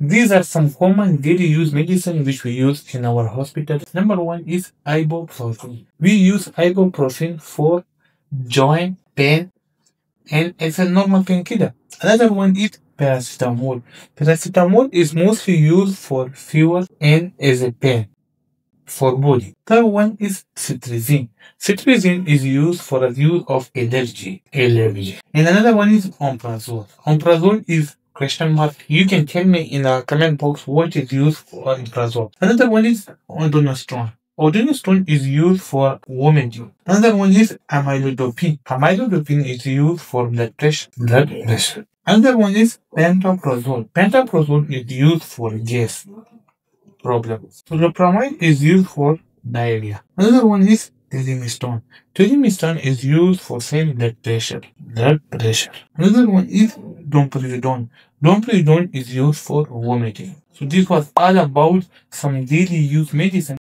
These are some common daily use medicine which we use in our hospital. Number one is ibuprofen. We use ibuprofen for joint pain and it's a normal painkiller. Another one is paracetamol. Paracetamol is mostly used for fever and as a pain for body. Third one is cetirizine. Cetirizine is used for the use of allergy. Allergy. And another one is omeprazole. Omeprazole is question mark. You can tell me in the comment box what is used for omeprazole. Another one is ondansetron. Ondansetron is used for vomiting. Another one is amlodipine. Amlodipine is used for blood pressure. Blood pressure. Another one is pantoprazole. Pantoprazole is used for gas problem. Sulopramide is used for diarrhea. Another one is telmisartan. Telmisartan is used for same blood pressure. Blood pressure. Another one is domperidone. Domperidone is used for vomiting. So this was all about some daily use medicine.